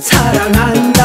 사랑한다.